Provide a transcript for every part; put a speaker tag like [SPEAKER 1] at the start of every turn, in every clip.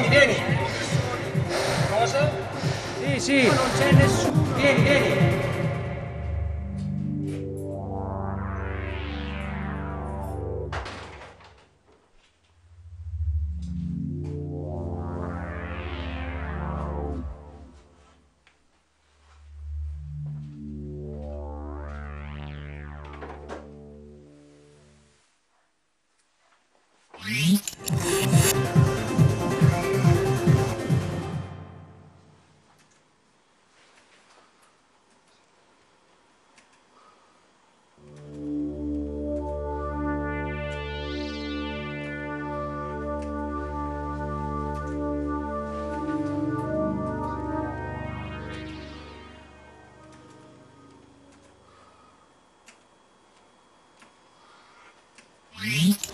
[SPEAKER 1] Vieni, vieni. Cosa?
[SPEAKER 2] Sì, sì.
[SPEAKER 1] Non c'è nessuno. Vieni, vieni. Right?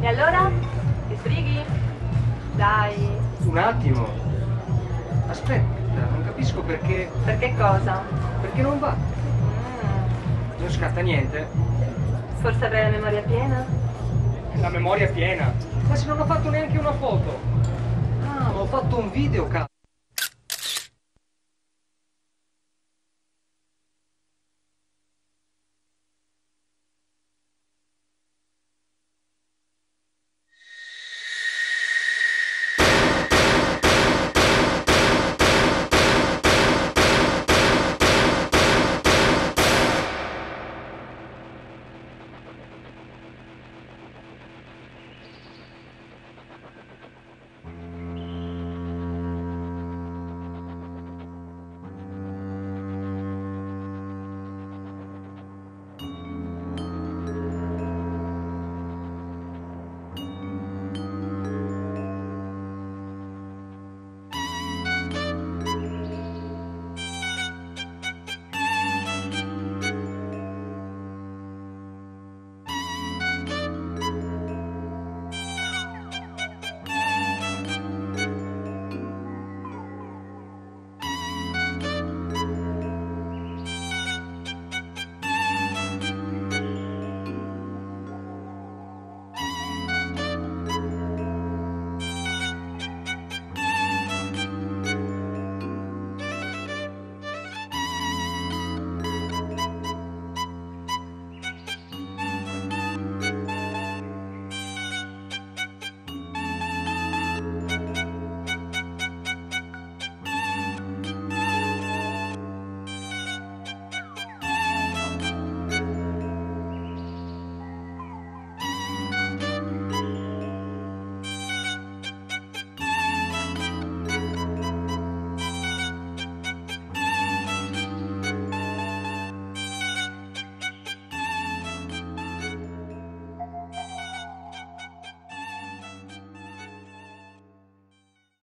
[SPEAKER 3] E allora? Ti sbrighi? Dai.
[SPEAKER 1] Un attimo. Aspetta, non capisco perché.
[SPEAKER 3] Perché cosa?
[SPEAKER 1] Perché non va?
[SPEAKER 3] Mm,
[SPEAKER 1] Non scatta niente.
[SPEAKER 3] forse avrai la memoria piena?
[SPEAKER 1] La memoria piena. Ma se non ho fatto neanche una foto. Ah, ma ho fatto un video, cazzo.